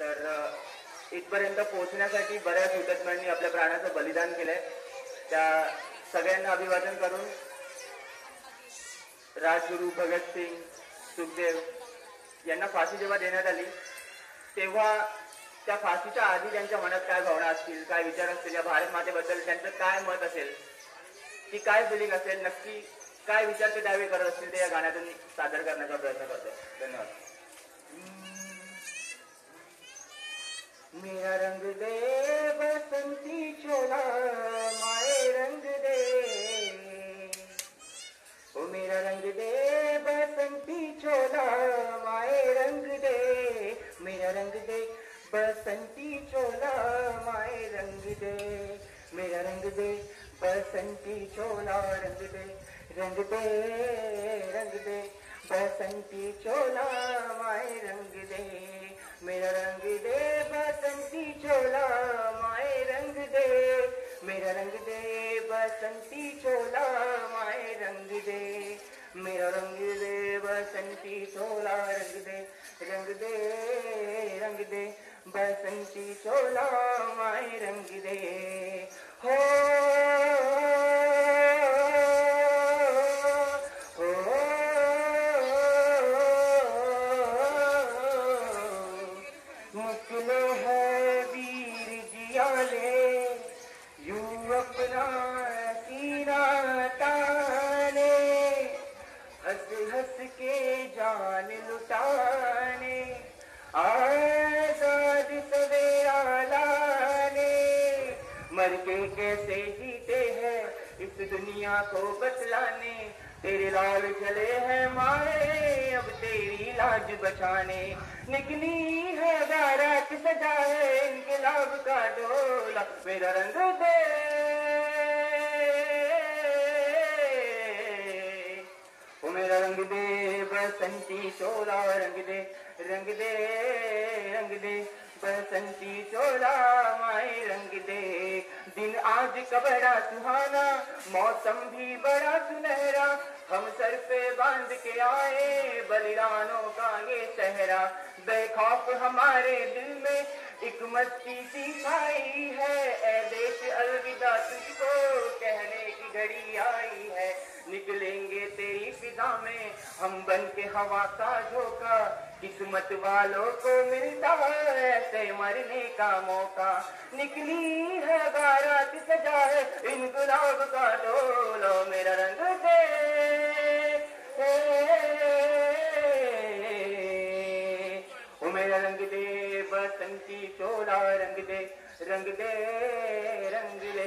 तर इथपर्यंत पोहोचण्यासाठी बऱ्याच हुतात्म्यांनी आपल्या प्राणाचं बलिदान केलंय. त्या सगळ्यांना अभिवादन करून राजगुरू भगतसिंग सुखदेव यांना फाशी जेव्हा देण्यात आली तेव्हा त्या फाशीच्या आधी त्यांच्या मनात काय भावना असतील काय विचार असतील या भारत मातेबद्दल त्यांचं काय मत असेल ती काय फिलिंग असेल नक्की काय विचार ते त्यावेळी करत असतील ते या गाण्यातून सादर करण्याचा प्रयत्न करतो धन्यवाद. चोला माए रंग दे, मेरा रंग दे। बसंती चोला माए रंग दे, मेरा रंग दे। बसंती चोला रंग दे रंग दे रंग दे। बसंती चोला माए रंग दे, मेरा रंग दे। बसंती चोला माए रंग दे, मेरा रंग दे। बसंती चोला माए रंग दे। मेरा रंग दे बसंती चोला रंग दे रंग दे रंग दे बसंती चोला माए रंग दे। हो मुकलो है वीर जियाले, यू अपना के जान लुटाने, आज़ाद सवेरा लाने मर के कैसे जीते हैं इस दुनिया को बतलाने? तेरे लाल चले हैं मारे, अब तेरी लाज बचाने। निकली है बारात सजा है इनकलाब का डोला, मेरा रंग दे बसंती चोला रंग दे रंग दे रंग दे। बसंती चोला माए रंग दे। दिन आज का बड़ा सुहाना, मौसम भी बड़ा सुनहरा। हम सर पे बाँध के आए, बलिदानों का ये सहरा बेखौफ हमारे दिल में एक मस्ती सी छाई है ए देश अलविदा की घड़ी आई है। निकलेंगे तेरी फिजा में, हम बन के हवा का झोंका। किस्मत वालों को मिलता है, ऐसे मरने का मौका। निकली है बारात सजा, इन गुलाब का डोलो मेरा रंग दे। ओ मेरा रंग दे, बसंती चोला रंग दे रंग दे रंग दे